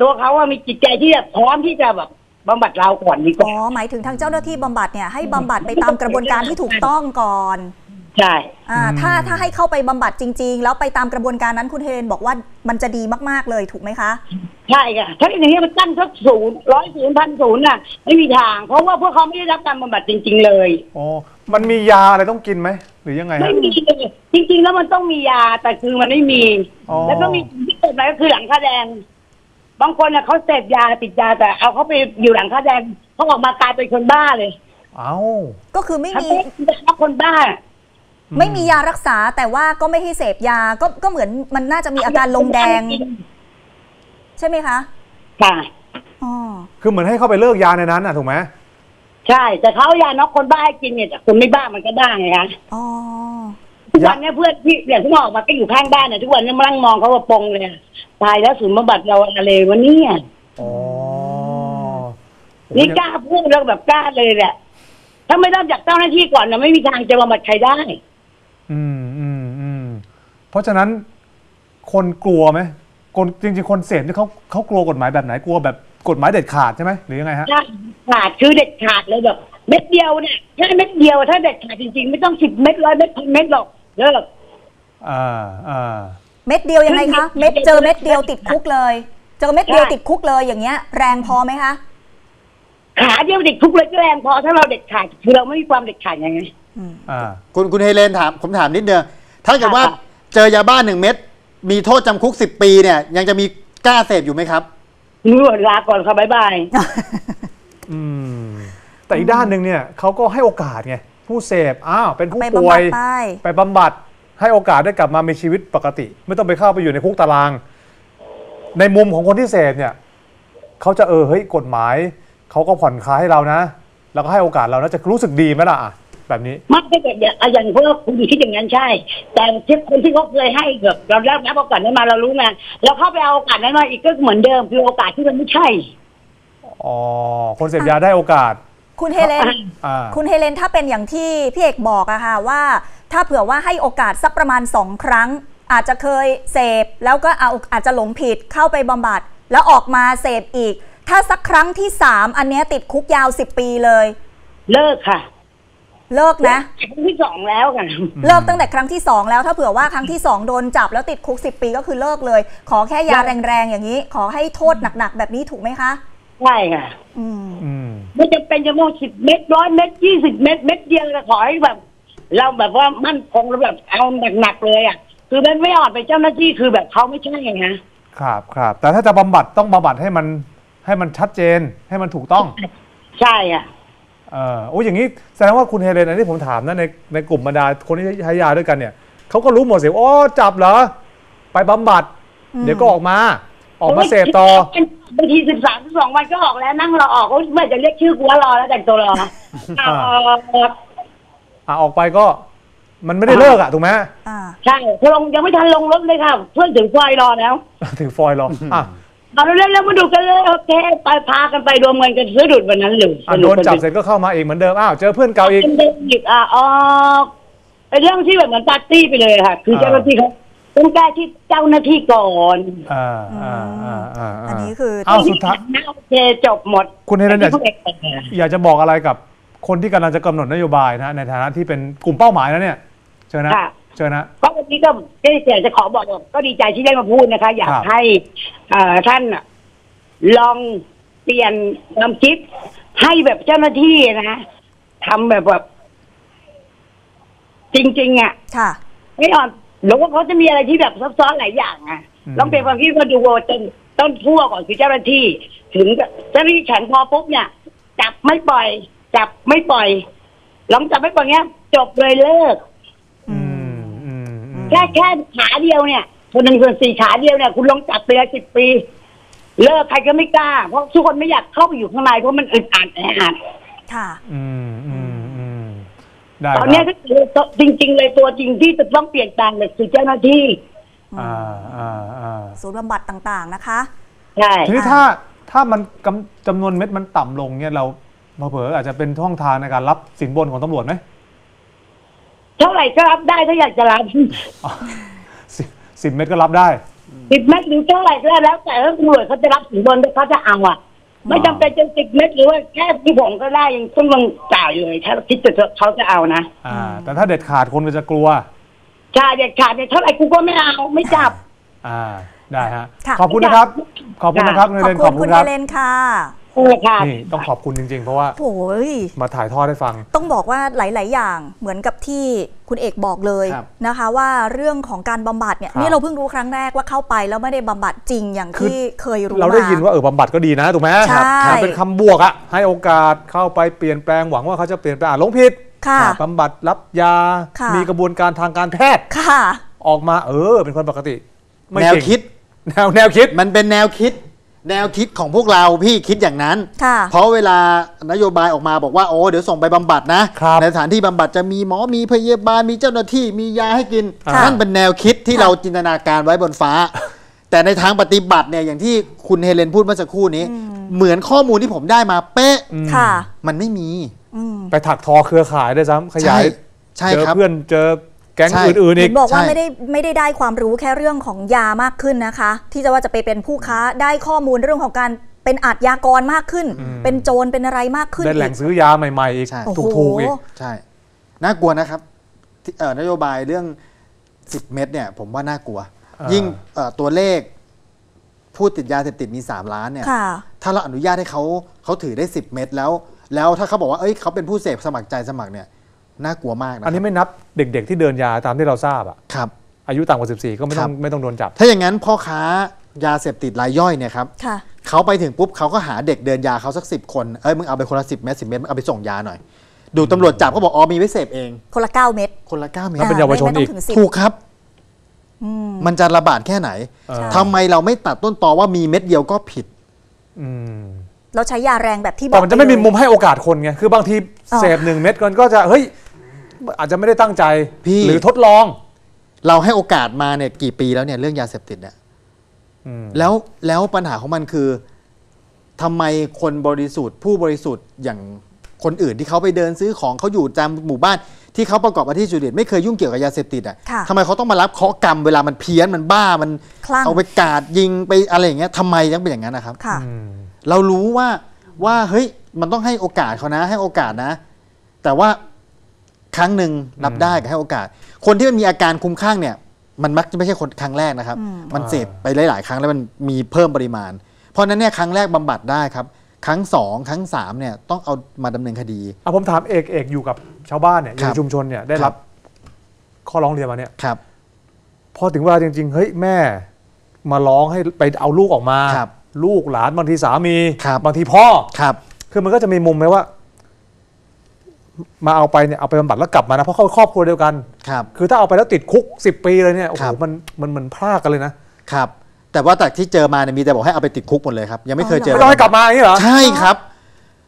ตัวเขาว่ามีจิตใจที่แบบพร้อมที่จะแบบบำบัดเราก่อนดีกอ๋ว่าอหมายถึงทางเจ้าหน้าที่บำบัดเนี่ยให้บำบัดไปตามกระบวนการที่ถูกต้องก่อน ใช่อ่าอืมถ้าถ้าให้เข้าไปบำบัดจริง ๆ แล้วไปตามกระบวนการนั้นคุณเฮเลนบอกว่ามันจะดีมากๆเลยถูกไหมคะ ใช่ค่ะ ถ้าอย่างนี้มันตั้งสักศูนย์ร้อยศูนย์พันศูนย์น่ะ ไม่มีทาง เพราะว่าพวกเขาไม่ได้รับการบำบัดจริง ๆ เลยอ๋อมันมียาอะไรต้องกินไหมหรือยังไงฮะไม่มีเลยจริง ๆ แล้วมันต้องมียาแต่คือมันไม่มีอ๋อแล้วก็มีที่เกิดมาก็คือหลังคาแดง บางคนน่ะเขาเสพยาติดยาแต่ เอาเขาไปอยู่หลังคาแดงเขาออกมากลายเป็นคนบ้าเลย เอ้าก็คือไม่ถ้ามีเป็นคนบ้า ไม่มียารักษาแต่ว่าก็ไม่ให้เสพยาก็ก็เหมือนมันน่าจะมีอาการลงแดง ใช่ไหมคะค่ะอ๋อคือเหมือนให้เข้าไปเลิกยาในนั้นอะถูกไหมใช่ แต่เขาเอายาน็อกคนบ้าให้กินเนี่ยแต่คนไม่บ้ามันก็บ้าไงคะอ๋อทุกวันเนี้ยเพื่อนที่อย่างที่ออกมาก็อยู่ข้างบ้านเนี่ยทุกวันเนี้มานั่งมองเขาว่าปงเลยอะตายแล้วศูนย์บำบัดเราอะไรวะเนี่ยอ๋อนี่กล้าพูดแล้วแบบกล้าเลยแหละถ้าไม่เริ่มจากเจ้าหน้าที่ก่อนนะไม่มีทางจะบำบัดใครได้ อืมอืมอืมเพราะฉะนั้นคนกลัวไหมคนจริง ๆ คนเสพนี่เขาเขากลัวกฎหมายแบบไหนกลัวแบบกฎหมายเด็ดขาดใช่ไหมหรือยังไงฮะถ้าขาดคือเด็ดขาดเลยแบบเม็ดเดียวเนี่ยแค่เม็ดเดียวถ้าเด็ดขาดจริง ๆ ไม่ต้องสิบเม็ดร้อยเม็ดพันเม็ดหรอกเลิกอ่าอ่าเม็ดเดียวยังไงคะเม็ดเจอเม็ดเดียวติดคุกเลย เจอเม็ดเดียวติดคุกเลยอย่างเงี้ย แรงพอไหมคะขาเดียวเด็กทุกเลยก็แรงพอถ้าเราเด็ดขาดคือเราไม่มีความเด็ดขาดยังไง อ่าคุณคุณเฮเลนถามผมถามนิดเดียวถ้าเกิดว่าค่ะเจอยาบ้าหนึ่งเม็ดมีโทษจำคุกสิบปีเนี่ย ยังจะมีกล้าเสพอยู่ไหมครับมือลาก่อนค่ะบ๊ายบายอืมแต่อีกด้านหนึ่งเนี่ยเขาก็ให้โอกาสไงผู้เสพอ้าวเป็นผู้ไปป่บำวบัยดไปไปบำบัดให้โอกาสได้กลับมามีชีวิตปกติ ไม่ต้องไปเข้าไปอยู่ในคุกตาราง ในมุมของคนที่เสพเนี่ยเขาจะเออเฮ้ยกฎหมายเขาก็ผ่อนคลายให้เรานะ แล้วก็ให้โอกาสเรานะจะรู้สึกดีไหมล่ะอะ แบบนี้มักจะเกิดอย่างอะอย่างพวกคุณคิดอย่างนั้นใช่ แต่ที่คนที่เขาเคยให้แบบเราได้รับโอกาสนั้นมาเรารู้ไงเราเข้าไปเอาโอกาสนั้นมาอีกก็เหมือนเดิมคือโอกาสที่มันไม่ใช่อ๋อคนเสพยาได้โอกาส คุณเฮเลนอ่าคุณเฮเลนถ้าเป็นอย่างที่พี่เอกบอกอะค่ะว่า ถ้าเผื่อว่าให้โอกาสสักประมาณสองครั้ง อาจจะเคยเสพแล้วก็เอาอาจจะหลงผิดเข้าไปบำบัด แล้วออกมาเสพอีก ถ้าสักครั้งที่สามอันเนี้ยติดคุกยาว10ปีเลย เลิกค่ะ เลิกนะ ครั้งที่สองแล้วค่ะเลิกตั้งแต่ครั้งที่2แล้วถ้าเผื่อว่าครั้งที่2โดนจับแล้วติดคุก10ปีก็คือเลิกเลย ขอแค่ยาแรงๆอย่างนี้ ขอให้โทษหนักๆ แบบนี้ถูกไหมคะใช่ค่ะอืมอืมไม่จำเป็นจะต้องสิบเม็ดร้อยเม็ดยี่สิบเม็ดเม็ดเดียวแต่ขอให้แบบ เราแบบว่ามั่นคงแล้วแบบเอาหนักๆเลยอะ คือมันไม่อ่อนไปนเจ้าหน้าที่คือแบบเขาไม่ใช่ไงฮะครับครับแต่ถ้าจะบำบัดต้องบำบัดให้มันให้มันชัดเจนให้มันถูกต้อง ใช่อะ เออโอ้ยอย่างนี้แสดงว่าคุณเฮเลนอันนี้ผมถามนะในในกลุ่มบรรดาคนที่ใช้ยาด้วยกันเนี่ยเขาก็รู้หมดสิอ๋อจับเหรอ ไปบำบัดอืมเดี๋ยวก็ออกมา ออกมาเสพต่อบางทีสิบสามสิบสองวันก็ออกแล้วนั่งรอออกก็เมื่อจะเรียกชื่อกูว่ารอแล้วแต่งตัวรอเอาอะออกไปก็มันไม่ได้เลิกอะถูกไหมอ่าใช่พอลงยังไม่ทันลงรถเลยค่ะเพื่อนถึงไฟรอแล้วถือฟอยล์รออะ เอาเล่นแล้วมาดูกันเลยโอเคไปพากันไปรวมเงินกันซื้อดุดวันนั้นเลยอะโดนจับเสร็จก็เข้ามาอีกเหมือนเดิมอ้าวเจอเพื่อนเก่าอีกเป็นเด็กอีกอะออกเป็นเรื่องที่แบบเหมือนปาร์ตี้ไปเลยค่ะ คืออ่าเจ้าหน้าที่เขาต้องแก้ที่เจ้าหน้าที่ก่อนอ่าอ่าอ่าอ่าอันนี้คืออ้าวสุดท้ายนะโอเคจบหมด คุณเฮเลนอยากที่พวกเอกเป็นอยากจะบอกอะไรกับคนที่กำลังจะกำหนดนโยบายนะในฐานะที่เป็นกลุ่มเป้าหมายแล้วเนี่ยเชิญนะค่ะ เชิญนะก็วันนี้ก็ได้อยากจะขอบอกว่าก็ดีใจที่ได้มาพูดนะคะ อยากครับให้เอ่อท่านน่ะลองเปลี่ยนความคิดให้แบบเจ้าหน้าที่นะทำแบบแบบ จริง ๆอะค่ะไม่อ่อนหรือว่าเขาจะมีอะไรที่แบบซับซ้อนหลายอย่างอะอืมลองเปลี่ยนความคิดมาดูว่าต้นต้นพัวก่อนคือเจ้าหน้าที่ ถึงเจ้าหน้าที่ฉันพอปุ๊บเนี่ย จับไม่ปล่อย จับไม่ปล่อยลองจับไม่ปล่อยเงี้ย จบเลยเลิกอืมอืมอืม แค่แค่ขาเดียวเนี่ยคนหนึ่งส่วนสี่ขาเดียวเนี่ยคุณลองจับไปเลยสิบปี เลิกใครก็ไม่กล้า เพราะทุกคนไม่อยากเข้าไปอยู่ข้างในเพราะมันอึดอัดแออัดค่ะ อืมอืมอืมได้ตอนคเนี้ยรับก็คือจริง ๆ เลยตัวจริงที่จะต้องเปลี่ยนแปลงเลยคือเจ้าหน้าที่อ่าอ่าอ่าศูนย์บำบัดต่างๆนะคะ ใช่ทีนี้ถ้าถ้ามันกำจำนวนเม็ดมันต่ำลงเนี่ยเราเผลอๆอาจจะเป็นช่องทางในการรับสินบนของตำรวจไหม เท่าไหร่ก็รับได้ถ้าอยากจะรับสิสิบเม็ดก็รับได้สิบเม็ดหรือเท่าไหร่ก็ได้แล้วแต่ถ้าตำรวจเขาจะรับสินบนเขาจะเอาอะ ไม่จำเป็นจะสิบเม็ดหรือว่าแค่ที่ผมก็ได้ยังต้องลงจ่ายเลยถ้าคิดจะเขาจะเอานะอ่า แต่ถ้าเด็ดขาดคนก็จะกลัวใช่เด็ดขาดเนี่ยเท่าไหร่กูก็ไม่เอาไม่จับ อ่าได้ฮะค่ะขอบคุณนะครับ ขอบคุณนะครับคุณขอเรบนคุขณอบคุคุณณเฮครับเลนค่ะ เออค่ะ นี่ต้องขอบคุณจริง ๆ เพราะว่าโอ้ย มาถ่ายทอดให้ฟัง ต้องบอกว่าหลาย ๆ อย่างเหมือนกับที่คุณเอกบอกเลยครับนะคะ ว่าเรื่องของการบำบัดเนี่ยครับ นี่เราเพิ่งรู้ครั้งแรกว่าเข้าไปแล้วไม่ได้บำบัดจริงอย่างคือที่เคยรู้เราได้มยินว่าเออบำบัดก็ดีนะถูกไหมใช่ ครับเป็นคำบวกอะให้โอกาสเข้าไปเปลี่ยนแปลงหวังว่าเขาจะเปลี่ยนแปลงอะหลงผิดค่ะ บำบัดรับยา ค่ะ มีกระบวนการทางการแพทย์ค่ะ ออกมาเออ เป็นคนปกติ ไม่แนวเก่งคิด แนวแนวคิด มันเป็นแนวคิด แนวคิดของพวกเราพี่คิดอย่างนั้นค่ะเพราะเวลานโยบายออกมาบอกว่าโอ้เดี๋ยวส่งไปบำบัดนะครับในสถานที่บำบัดจะมีหมอมีพยาบาลมีเจ้าหน้าที่มียาให้กินค่ะนั่นเป็นแนวคิดที่ค่ะเราจินตนาการไว้บนฟ้า แต่ในทางปฏิบัติเนี่ยอย่างที่คุณเฮเลนพูดเมื่อสักครู่นี้ เหมือนข้อมูลที่ผมได้มาเป๊ะอืมค่ะมันไม่มีอืมไปถักทอเครือข่ายด้วยซ้ำขยายใช่เจอครับเพื่อนเจอ แก๊งใช่อื่นๆเห็อีกนบอกว่าใช่ไม่ได้ไม่ได้ได้ความรู้แค่เรื่องของยามากขึ้นนะคะ ที่จะว่าจะไปเป็นผู้ค้าได้ข้อมูลเรื่องของการเป็นอาชญากรมากขึ้นอืมเป็นโจรเป็นอะไรมากขึ้นได้แหล่งอีกซื้อยาใหม่ๆอีกใช่โอ้โหถูกๆอีกใช่น่ากลัวนะครับที่เอ่อนโยบายเรื่อง 10 เม็ดเนี่ย ผมว่าน่ากลัวอ่ายิ่ยิ่งเอ่อตัวเลขผู้ติดยาเสพติดมี 3 ล้านเนี่ยค่ะถ้าเราอนุญาตให้เขาเขาถือได้ 10 เม็ดแล้ว แล้วถ้าเขาบอกว่าเอ้ยเขาเป็นผู้เสพสมัครใจสมัครเนี่ย น่ากลัวมากนะอันนี้ครับไม่นับเด็ก ๆ ที่เดินยาตามที่เราทราบอะครับอายุต่ำกว่า 14 ก็ไม่ต้องครับไม่ต้องโดนจับ ถ้าอย่างนั้นพ่อค้ายาเสพติดรายย่อยเนี่ยครับค่ะเขาไปถึงปุ๊บเขาก็หาเด็กเดินยาเขาสักสิบคนเอ้ยมึงเอาไปคนละสิบเม็ดสิบเม็ดมึงเอาไปส่งยาหน่อย ดูตำรวจจับก็บอกอ๋อมีไว้เสพเอง คนละเก้าเม็ดคนละเก้าเม็ดแล้วเป็นเยาวชนไม่อีต้อกงถึงสิบถูกครับอืมมันจะระบาดแค่ไหนเออทำไมเราไม่ตัดต้นตอว่ามีเม็ดเดียวก็ผิดอืมเราใช้ยาแรงแบบที่บอกแต่มันจะไม่มีปเลยมุมให้โอกาสคนไงคือบางทีอ๋อเสพหนึ่งเม็ดมันก็จะเฮ้ย อาจจะไม่ได้ตั้งใจพี่ หรือทดลอง เราให้โอกาสมาเนี่ยกี่ปีแล้วเนี่ยเรื่องยาเสพติดเนี่ยอืม แล้วแล้วปัญหาของมันคือทำไมคนบริสุทธิ์ ผู้บริสุทธิ์อย่างคนอื่นที่เขาไปเดินซื้อของเขาอยู่ตามหมู่บ้านที่เขาประกอบอาชีพสุจริตไม่เคยยุ่งเกี่ยวกับยาเสพติดอะค่ะทำไมเขาต้องมารับเคราะห์กรรมเวลามันเพี้ยนมันบ้ามันคลั่ง เอาไปกราดยิงไปอะไรอย่างเงี้ยทำไมยังเป็นอย่างนั้นนะครับ ค่ะอืมเรารู้ว่าว่าเฮ้ยมันต้องให้โอกาสเขานะ ให้โอกาสนะ แต่ว่า ครั้งหนึ่งรับได้กับให้โอกาส คนที่มันมีอาการคลุ้มคลั่งเนี่ย มันมักจะไม่ใช่คนครั้งแรกนะครับอืมมันเสพไปหลาย ๆ ครั้งแล้วมันมีเพิ่มปริมาณ เพราะฉะนั้นเนี่ยครั้งแรกบำบัดได้ครับ ครั้งสองครั้งสามเนี่ยต้องเอามาดำเนินคดีอะผมถามเอกเอกอยู่กับชาวบ้านเนี่ยอยู่ครัในบชุมชนเนี่ยได้รับ ข้อร้องเรียนมาเนี่ยครับ พอถึงเวลาจริง ๆ เฮ้ยแม่ มาร้องให้ไปเอาลูกออกมาครับลูกหลานบางทีสามีครับบางทีพ่อครับคือมันก็จะมีมุมไหมว่า มาเอาไปเนี่ยเอาไปบำบัดแล้วกลับมานะเพราะเขาครอบครัวเดียวกัน ครับ คือถ้าเอาไปแล้วติดคุก 10 ปีเลยเนี่ยโอ้โหครับ มันมันเหมือนพลากกันเลยนะครับ แต่ว่าจากที่เจอมาเนี่ยมีแต่บอกให้เอาไปติดคุกหมดเลยครับ ยังไม่เคยเจอไม่ต้องให้กลับมาอย่างนี้เหรอใช่ครับ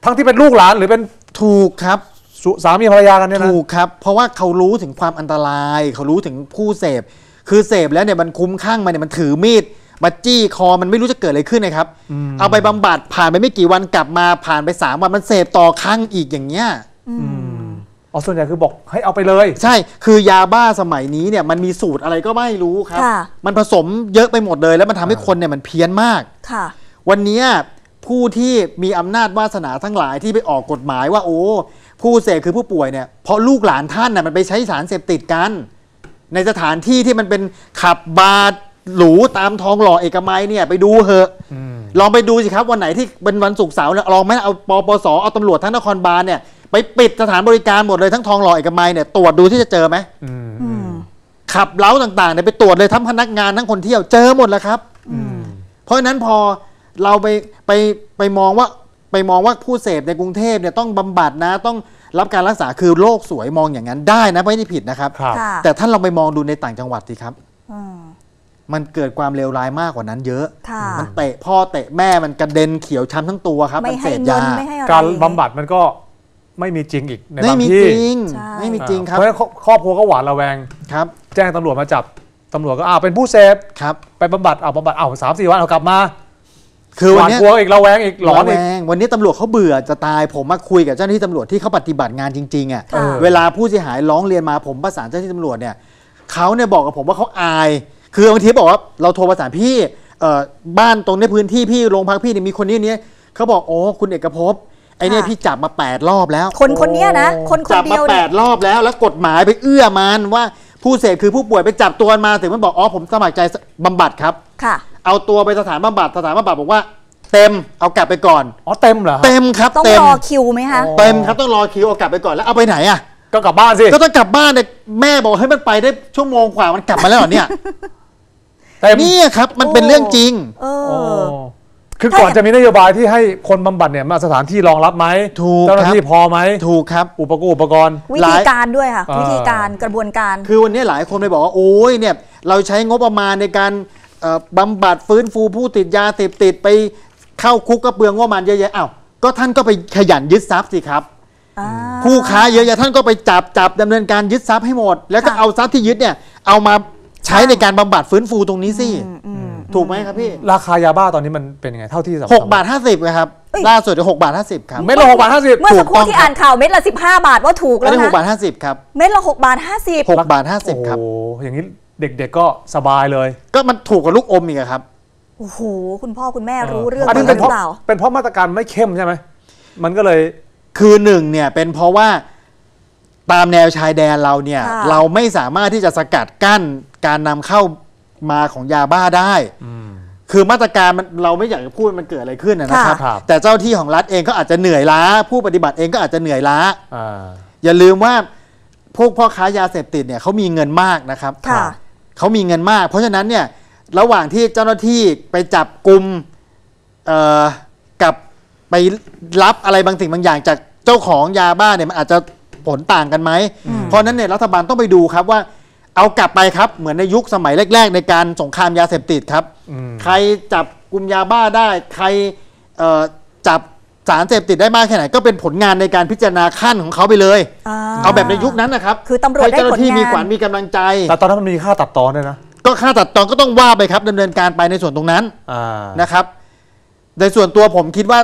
ทั้งที่เป็นลูกหลานหรือเป็นถูกครับ สุสามีภรรยากันเนี่ยนะ ถูกครับ เพราะว่าเขารู้ถึงความอันตราย เขารู้ถึงผู้เสพ คือเสพแล้วเนี่ยมันคุ้มข้างมันเนี่ยมันถือมีดมาจี้คอมันไม่รู้จะเกิดอะไรขึ้นนะครับอืมเอาไปบำบัดผ่านไปไม่กี่วันกลับมาผ่านไปสามวันมันเสพต่อครั้งอีกอย่างเงี้ย อืม อ๋อส่วนใหญ่คือบอกให้เอาไปเลย ใช่คือยาบ้าสมัยนี้เนี่ยมันมีสูตรอะไรก็ไม่รู้ครับ ค่ะ มันผสมเยอะไปหมดเลย แล้วมันทำให้คนเนี่ยมันเพี้ยนมาก ค่ะ วันเนี้ยผู้ที่มีอำนาจวาสนาทั้งหลายที่ไปออกกฎหมายว่า โอ้ ผู้เสพคือผู้ป่วยเนี่ยเพราะลูกหลานท่านน่ะมันไปใช้สารเสพติดกัน ในสถานที่ที่มันเป็นขับบาร์หรูตามทองหล่อเอกมัยเนี่ยไปดูเหอะอืมลองไปดูสิครับวันไหนที่เป็นวันศุกร์เสาร์เนี่ยลองไหมเอาปปสเอาตำรวจทั้งนครบาลเนี่ย ไปปิดสถานบริการหมดเลยทั้งทองหล่อเอกมัยเนี่ยตรวจดูที่จะเจอไหมอืมอือืมมขับเล้าต่างๆเนี่ยไปตรวจเลยทั้งพนักงานทั้งคนเที่ยวเจอหมดแล้วครับอืมเพราะฉะนั้นพอเราไปไปไปมองว่าไปมองว่าผู้เสพในกรุงเทพเนี่ยต้องบำบัดนะต้องรับการรักษาคือโลกสวยมองอย่างนั้นได้นะไม่ได้ผิดนะครับครับค่ะแต่ท่านลองไปมองดูในต่างจังหวัดสิครับอืมมันเกิดความเลวร้ายมากกว่านั้นเยอะค่ะมันเตะพ่อเตะแม่มันกระเด็นเขียวช้ำทั้งตัวครับไม่มันให้เสพเงิยานไม่ให้อะไรการบำบัดมันก็ ไม่มีจริงอีกในไม่บางมีที่จริง ใช่ ไม่มีจริงครับเพราะฉะนั้นครอบครัวก็หวาดระแวง ครับแจ้งตำรวจมาจับตำรวจก็อ้าวเป็นผู้เสพครับ ไปบำบัดเอาบำบัดเอาสามสี่วันเอากลับมาคือหวันวาดเนี้ยกลัวอีกระแวงอีกหลอนระแวอีกงวันนี้ตำรวจเขาเบื่อจะตายผมมาคุยกับเจ้าหน้าที่ตำรวจที่เขาปฏิบัติงานจริงๆอะค่ะ เวลาผู้เสียหายร้องเรียนมาผมประสานเจ้าหน้าที่ตำรวจเนี่ยเขาเนี่ยบอกกับผมว่าเขาอาย คือบางทีบอกว่าเราโทรประสานพี่เอ่อบ้านตรงในพื้นที่พี่โรงพักพี่เนี่ยมีคนนี้นี้เขาบอกโอ้คุณเอกภพ ไอ้เนี่ยค่ะพี่จับมา 8 รอบแล้ว คนคนเนี้ยนะ คนคนจับเดีมายวเนี่ย8รอบแล้ว แล้วกฎหมายไปเอื้อมันว่า ผู้เสพคือผู้ป่วยไปจับตัวมันมาถึงมันบอกอ๋อผมสมัครใจบำบัดครับ ค่ะ เอาตัวไปสถานบำบัดสถานบำบัดบอกว่า เต็มเอากลับไปก่อน อ๋อเต็มเหรอฮะ เต็มครับต้องเต็มรอคิวไหมคะอ๋อเต็มครับต้องรอคิวเอากลับไปก่อนแล้วเอาไปไหนอะ ก็กลับบ้านสิ ก็ต้องกลับบ้านเนี่ยแม่บอกให้มันไปได้ชั่วโมงกว่ามันกลับมาแล้วเหรอเนี่ย เต็มนี่ครับมันเป็นเรื่องจริง เอโอ้ อ คือถ้าก่อนจะมีนโยบายที่ให้คนบำบัดเนี่ยมาสถานที่รองรับไหมถูกเจ้าหน้าครับที่พอไหมถูกครับอุปกรณ์อุปกรณ์วิหลาธียการด้วยค่ะอ่าวิธีการกระบวนการ คือวันนี้หลายคนไปบอกว่าโอ้ยเนี่ยเราใช้งบประมาณในการเอ่อบำบัดฟื้นฟูผู้ติดยาเสพติดไปเข้าคุกก็เปลืองงบประมาณเยอะแยะอ้าวก็ท่านก็ไปขยันยึดทรัพย์สิครับอ่าผู้ค้าเยอะแยะท่านก็ไปจับจับดำเนินการยึดทรัพย์ให้หมด แล้วก็ค่ะเอาทรัพย์ที่ยึดเนี่ยเอามาใช้ในการบำบัดฟื้นฟูตรงนี้สิอืมอืม ถูกไหมครับพี่ราคายาบ้าตอนนี้มันเป็นยังไงเท่าที่สัมหกบาทห้าสิบครับเอ้ยล่าสุดหกบาทห้าสิบครับเม็ดละหกบาทห้าสิบเมื่อสักครู่ถูกต้องที่อ่านข่าวเม็ดละ15บาทว่าถูกอันแล้วนี้หนะกบาทห้าสิบครับเม็ดละ6บาท50หกบาทห้าสิบครับโอ้โหอย่างนี้เด็กๆก็สบายเลย ก็มันถูกกว่าลูกอมอีกอะครับโอ้โหคุณพ่อคุณแม่รู้เรื่องอันนี้หมเป็ดนหเพรือราะเปล่าเป็นเพราะมาตรการไม่เข้มใช่ไหมมันก็เลยคือหนึ่งเนี่ยเป็นเพราะว่าตามแนวชายแดนเราเนี่ยค่ะเราไม่สามารถที่จะสกัดกั้นการนำเข้า มาของยาบ้าได้ คือมาตรการมันเราไม่อยากจะพูดมันเกิดอะไรขึ้นนะนะครับ ค่ะครับแต่เจ้าที่ของรัฐเองก็อาจจะเหนื่อยล้า ผู้ปฏิบัติเองก็อาจจะเหนื่อยล้า อ่า อย่าลืมว่าพวกพ่อค้ายาเสพติดเนี่ยเขามีเงินมากนะครับค่ะ เขามีเงินมาก เพราะฉะนั้นเนี่ยระหว่างที่เจ้าหน้าที่ไปจับกลุ่มเอ่อกับไปรับอะไรบางสิ่งบางอย่างจากเจ้าของยาบ้าเนี่ยมันอาจจะผลต่างกันไหมเพราะฉะนั้นเนี่ยรัฐบาลต้องไปดูครับว่า เอากลับไปครับเหมือนในยุคสมัยแรก ๆ ในการสงครามยาเสพติดครับอืมใครจับกลุ่มยาบ้าได้ ใครเอ่อจับสารเสพติดได้มากแค่ไหน ก็เป็นผลงานในการพิจารณาขั้นของเขาไปเลยอ่าเอาแบบในยุคนั้นนะครับคือตำรวจให้เจ้าหได้ผลน้าที่งานมีขวัญมีกำลังใจ แต่ตอนนั้นมันมีค่าตัดตอนด้วยนะก็ค่าตัดตอนก็ต้องว่าไปครับดำเนินการไปในส่วนตรงนั้นอ่านะครับ ในส่วนตัวผมคิดว่า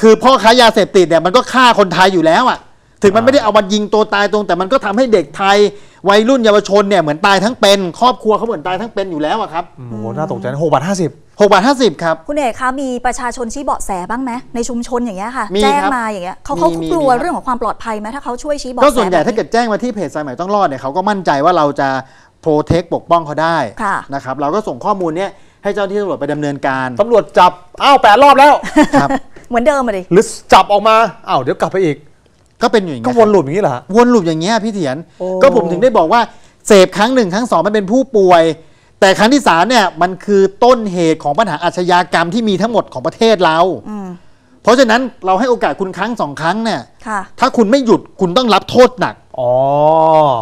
คือพ่อค้ายาเสพติดเนี่ยมันก็ฆ่าคนไทยอยู่แล้วอะ ถึงมันไม่ได้เอามายิงตัวตายตรง แต่มันก็ทำให้เด็กไทย วัยรุ่นเยาวชนเนี่ยเหมือนตายทั้งเป็น ครอบครัวเขาเหมือนตายทั้งเป็นอยู่แล้วอะครับโอ้โหน่าตกใจนะหกบาทห้าสิบหกบาทห้าสิบครับ คุณเอกคะมีประชาชนชี้เบาะแสบ้างไหมในชุมชนอย่างเงี้ยค่ะมีแจ้งครับมาอย่างเงี้ยเขามีเขามีกลัวมีครับเรื่องของความปลอดภัยไหมถ้าเขาช่วยชี้เบาะแสก็ส่วนใหญ่แบบถ้าเกิดแจ้งมาที่เพจสายใหม่ต้องรอดเนี่ยเขาก็มั่นใจว่าเราจะโปรเทคปกป้องเขาได้ค่ะนะครับเราก็ส่งข้อมูลเนี้ยให้เจ้าหน้าที่ตำรวจไปดำเนินการตำรวจจับอ้าวแปดรอบแล้วครับเหมือนเดิมมาดิหรือจับออกมาอ้าวเดี๋ยวกลับไปอีก ก็เป็นอยู่อย่างก็เงี้ยวนลูปอย่างนี้เหรอฮะ วนลูปอย่างเงี้ยพี่เถียนโอ้ ก็ผมถึงได้บอกว่าเสพครั้งหนึ่งครั้งสองมันเป็นผู้ป่วย แต่ครั้งที่สามเนี่ยมันคือต้นเหตุของปัญหาอาชญากรรมที่มีทั้งหมดของประเทศเรา อืมเพราะฉะนั้นเราให้โอกาสคุณครั้งสองครั้งเนี่ยค่ะ ถ้าคุณไม่หยุดคุณต้องรับโทษหนัก อ๋อ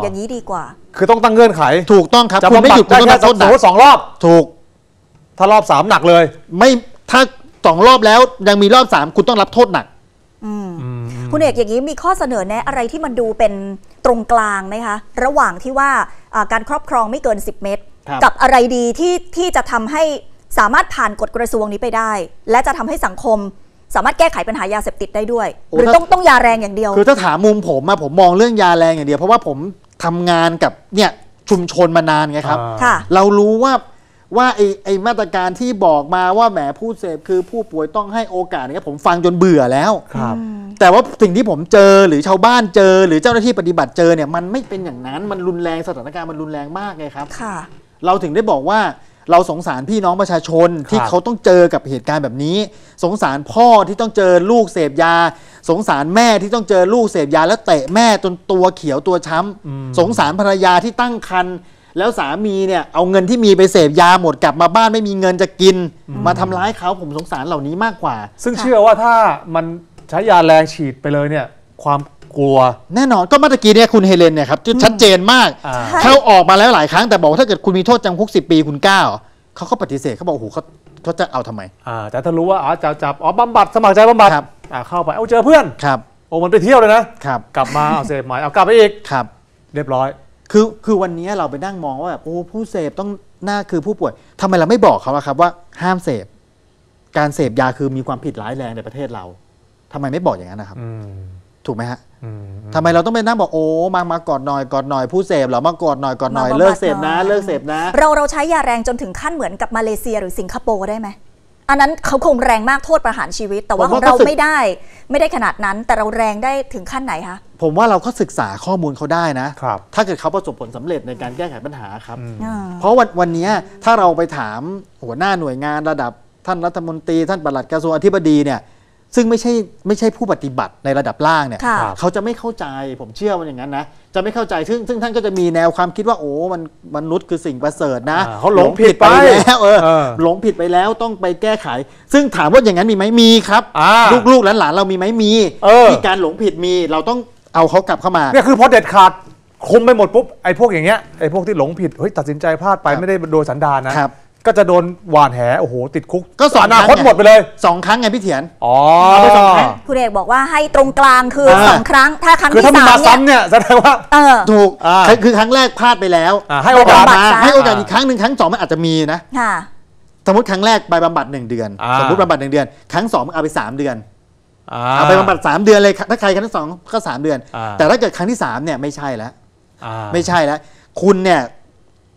อย่างนี้ดีกว่า คือต้องตั้งเงื่อนไขถูกต้องครับจะคุณบำไม่บัหดยุดคุได้ณต้องแค่รับโทษสหนัมกมติสองรอบ ถูกถ้ารอบสามหนักเลย ไม่ถ้าสองรอบแล้วยังมีรอบสามคุณต้องรับโทษหนัก อืม คุณเอกอย่างนี้มีข้อเสนอแนะอะไรที่มันดูเป็นตรงกลางไหมคะระหว่างที่ว่าอ่าการครอบครองไม่เกิน 10 เมตรครับกับอะไรดีที่ที่จะทำให้สามารถผ่านกฎกระทรวงนี้ไปได้ และจะทำให้สังคมสามารถแก้ไขปัญหายาเสพติดได้ด้วย หรือต้องต้องยาแรงอย่างเดียว คือถ้าถามมุมผมอะผมมองเรื่องยาแรงอย่างเดียว เพราะว่าผมทำงานกับเนี่ยชุมชนมานานไงครับอ่าค่ะเรารู้ว่า ว่าไอไอมาตรการที่บอกมาว่าแหมผู้เสพคือผู้ป่วยต้องให้โอกาสเนี่ยผมฟังจนเบื่อแล้วครับ แต่ว่าสิ่งที่ผมเจอหรือชาวบ้านเจอ หรือเจ้าหน้าที่ปฏิบัติเจอเนี่ยมันไม่เป็นอย่างนั้นมันรุนแรงสถานการณ์มันรุนแรงมากไงครับค่ะ เราถึงได้บอกว่าเราสงสารพี่น้องประชาชนที่เขาต้องเจอกับเหตุการณ์แบบนี้ สงสารพ่อที่ต้องเจอลูกเสพยา สงสารแม่ที่ต้องเจอลูกเสพยาแล้วเตะแม่จนตัวเขียวตัวช้ำสงสารภรรยาที่ตั้งครรภ์ แล้วสามีเนี่ยเอาเงินที่มีไปเสพยาหมดกลับมาบ้านไม่มีเงินจะกิน มาทำร้ายเขาผมสงสารเหล่านี้มากกว่า ซึ่งเชื่อว่าถ้ามันใช้ยาแรงฉีดไปเลยเนี่ยความกลัว แน่นอนก็เมื่อกี้เนี่ยคุณเฮเลนเนี่ยครับที่ชัดเจนมากอ่าเข้าออกมาแล้วหลายครั้งแต่บอกว่าถ้าเกิดคุณมีโทษจำคุกสิปีคุณกล้าเหรอเขาก็ปฏิเสธเขาบอกโอ้โหเขาเขาจะเอาทำไมอ่าแต่ถ้ารู้ว่าอ๋อจะจับอ๋อบำบัดสมัครใจบำบัดครับอ่าเข้าไปเอาเจอเพื่อนครับโอ้มันไปเที่ยวเลยนะครับ กลับมาเอาเสพใหม่เอากลับไปอีกครับ เรียบร้อย คือคือวันนี้เราไปนั่งมองว่าแบบโอ้ผู้เสพต้องหน้าคือผู้ป่วยทำไมเราไม่บอกเขาอะครับว่าห้ามเสพ การเสพยาคือมีความผิดร้ายแรงในประเทศเราทำไมไม่บอกอย่างนั้นนะครับ อืมถูกไหมฮะอืมทำไมเราต้องไปนั่งบอกโอ้มามากอดหน่อยกอดหน่อยผู้เสพเหรอมากอดหน่อยกอดหน่อยมาบำบัดเลิกเสพนะ หน่อย เลิกเสพนะ เราเราใช้ยาแรงจนถึงขั้นเหมือนกับมาเลเซียหรือสิงคโปร์ได้ไหม อันนั้นเขาคงแรงมากโทษประหารชีวิต แต่ว่าผมของว่าเราก็สึกไม่ได้ไม่ได้ขนาดนั้น แต่เราแรงได้ถึงขั้นไหนคะผมว่าเราก็ศึกษาข้อมูลเขาได้นะครับถ้าเกิดเขาประสบผลสำเร็จในการแก้ไขปัญหาครับอ่าเพราะวันวันนี้ถ้าเราไปถามหัวหน้าหน่วยงานระดับท่านรัฐมนตรี ท่านปลัดกระทรวงอธิบดีเนี่ย ซึ่งไม่ใช่ไม่ใช่ผู้ปฏิบัติในระดับล่างเนี่ยค่ะครับเขาจะไม่เข้าใจผมเชื่อมันอย่างนั้นนะจะไม่เข้าใจซึ่งซึ่งท่านก็จะมีแนวความคิดว่าโอ้มันมนุษย์คือสิ่งประเสริฐนะอ่าเขาหลงผิดไปแล้วเออเออหลงผิดไปแล้วต้องไปแก้ไข ซึ่งถามว่าอย่างนั้นมีไหมมีครับอ่าลูกๆหลานๆเรามีไหมมีเออ ที่การหลงผิดมีเราต้องเอาเขากลับเข้ามา เนี่ยคือพอเด็ดขาดคุมไปหมดปุ๊บไอ้พวกอย่างเงี้ยไอ้พวกที่หลงผิดเฮ้ยตัดสินใจพลาดไปครับไม่ได้โดยสันดานนะครับ ก็จะโดนหวานแหโอ้โหติดคุกก็สองอนาคตครั้งไง หมดไปเลยสองครั้งไงพี่เถียน อ๋อเอาไปสองครั้ง คุณเอกบอกว่าให้ตรงกลางคืออ่าสองครั้ง ถ้าครั้งคือที่ถ้ามึงสามมาเนี่ยซ้ำเนี่ยแสดงว่า เออ ถูกอ่าคือคือครั้งแรกพลาดไปแล้วอ่าให้โอกาสมาซะ ให้โอกาสอีกครั้งหนึ่งครั้งสองมันอาจจะมีนะ ค่ะ สมมติครั้งแรกไปบำบัดหนึ่งเดือน อ่า สมมติบำบัดหนึ่งเดือน ครั้งสองมึงเอาไปสามเดือนอ่าเอาไปบำบัดสามเดือนเลย ถ้าใครครั้งที่สองก็สามเดือน อ่า แต่ถ้าเกิดครั้งที่สามเนี่ยไม่ใช่แล้ว อ่า ไม่ใช่แล้ว คุณเนี่ย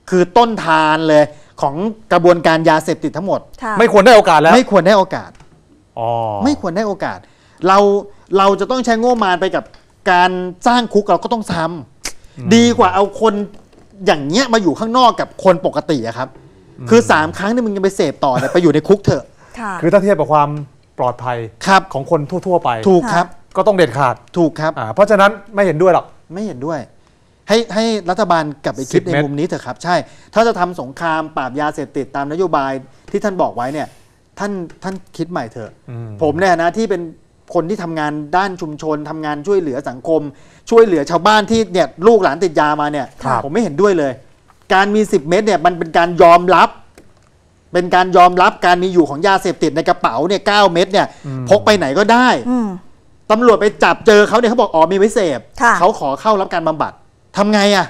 คือต้นทานเลย ของกระบวนการยาเสพติดทั้งหมดค่ะไม่ควรได้โอกาสแล้วไม่ควรได้โอกาสอ๋อไม่ควรได้โอกาส เราเราจะต้องใช้งบประมาณไปกับการสร้างคุกเราก็ต้องทำดีกว่าเอาคนอย่างเงี้ยมาอยู่ข้างนอกกับคนปกติอะครับ คือสามครั้งนี่มึงยังไปเสพต่อเนี่ยไปอยู่ในคุกเถอะค่ะคือถ้าเทียบกับความปลอดภัยครับของคนทั่ว ๆ ไป ถูกครับ ก็ต้องเด็ดขาดถูกครับอ่าเพราะฉะนั้นไม่เห็นด้วยหรอกไม่เห็นด้วย ให้ให้รัฐบาลกลับไปคิด10ในเม็ด มุมนี้เถอะครับ ใช่ ถ้าจะทำสงครามปราบยาเสพติดตามนโยบายที่ท่านบอกไว้เนี่ยท่านท่านคิดใหม่เถอะ อืม ผมเนี่ยนะที่เป็นคนที่ทำงานด้านชุมชนทำงานช่วยเหลือสังคม ช่วยเหลือชาวบ้านที่เนี่ยลูกหลานติดยามาเนี่ยครับ ผมไม่เห็นด้วยเลย การมี 10 เม็ดเนี่ยมันเป็นการยอมรับ เป็นการยอมรับการมีอยู่ของยาเสพติดในกระเป๋าเนี่ยเเม็ดเนี่ยพกไปไหนก็ได้ อืม ตำรวจไปจับเจอเขาเนี่ยเขาบอกอ๋อมีไว้เสพค่ะ เขาขอเข้ารับการบำบัด ทำไงอะ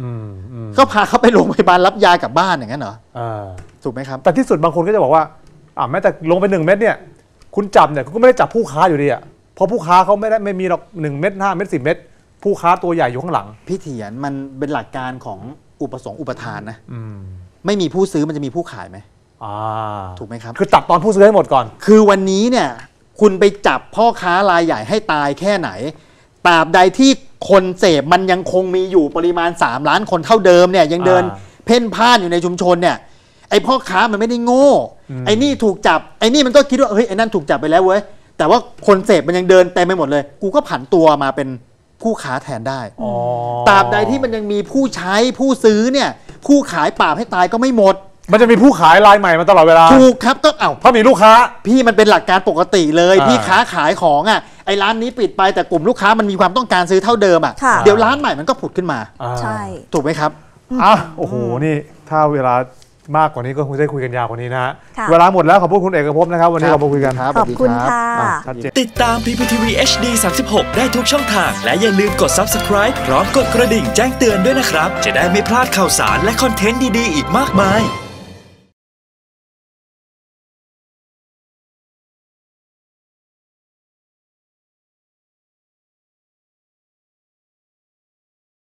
อืมอืมก็พาเขาไปโรงพยาบาลรับยากลับบ้านอย่างนั้นเหรออ่าถูกไหมครับ แต่ที่สุดบางคนก็จะบอกว่าอ่าแม้แต่ลงไปหนึ่งเม็ดเนี่ย คุณจับเนี่ยคุณก็ไม่ได้จับผู้ค้าอยู่ดีอะเพราะผู้ค้าเขาไม่ได้ไม่มีหรอกหนึ่งเม็ดห้าเม็ดสิบเม็ดผู้ค้าตัวใหญ่อยู่ข้างหลัง พี่เถียนมันเป็นหลักการของอุปสงค์อุปทานนะอืมไม่มีผู้ซื้อมันจะมีผู้ขายไหมอ่าถูกไหมครับ คือตัดตอนผู้ซื้อให้หมดก่อน คือวันนี้เนี่ย คุณไปจับพ่อค้ารายใหญ่ให้ตายแค่ไหนตราบใดที่ คนเสพมันยังคงมีอยู่ปริมาณ 3 ล้านคนเท่าเดิมเนี่ยยังเดินอ่า เพ่นพ่านอยู่ในชุมชนเนี่ยไอพ่อค้ามันไม่ได้โง่อืมไอนี่ถูกจับไอนี่มันก็คิดว่าเฮ้ยไอนั่นถูกจับไปแล้วเว้ยแต่ว่าคนเสพมันยังเดินเต็มไปหมดเลย กูก็ผันตัวมาเป็นผู้ค้าแทนได้ อ๋อ ตราบใดที่มันยังมีผู้ใช้ผู้ซื้อเนี่ย ผู้ขายปราบให้ตายก็ไม่หมด มันจะมีผู้ขายรายใหม่มาตลอดเวลาถูกครับก็เอ้าเพราะมีลูกค้า พี่มันเป็นหลักการปกติเลย อ่าพี่ค้าขายของอะไอ้ร้านนี้ปิดไปแต่กลุ่มลูกค้ามันมีความต้องการซื้อเท่าเดิมอะค่ะ เดี๋ยวร้านใหม่มันก็ผุดขึ้นมาอ่าใช่ ถูกไหมครับ อะโอ้โหนี่ ถ้าเวลามากกว่านี้ก็คงจะได้คุยกันยาวกว่านี้นะฮะค่ะ เวลาหมดแล้วขอบคุณคุณเอกภพนะครับ วันนี้ครัเราบมาคุยกันครับขอบคุณค่ะ อะชัดเจน ติดตาม PPTV HD 36 ได้ทุกช่องทาง และอย่าลืมกด subscribe พร้อมกดกระดิ่งแจ้งเตือนด้วยนะครับ จะได้ไม่พลาดข่าวสารและคอนเทนต์ดี ๆ อีกมากมาย